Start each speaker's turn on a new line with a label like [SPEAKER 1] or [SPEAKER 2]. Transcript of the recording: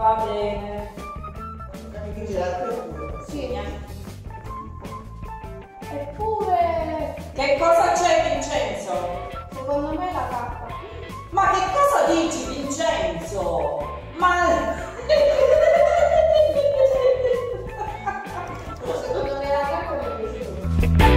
[SPEAKER 1] Va bene. Sì. Eppure...
[SPEAKER 2] Che cosa c'è Vincenzo?
[SPEAKER 1] Secondo me la carta.
[SPEAKER 2] Ma che cosa dici Vincenzo? Ma... Secondo me la carta è piaciuta.